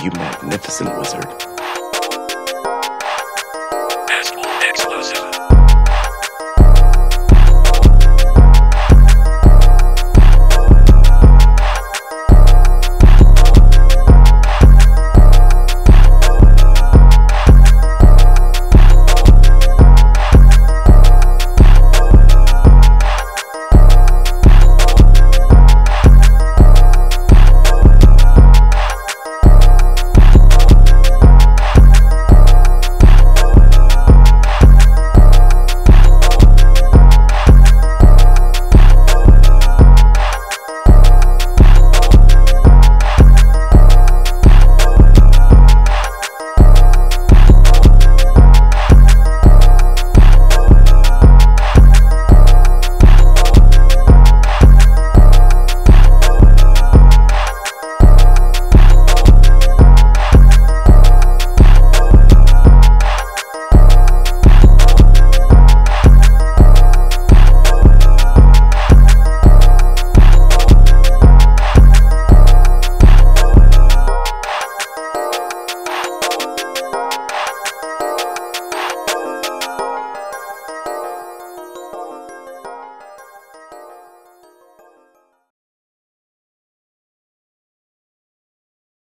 you magnificent wizard.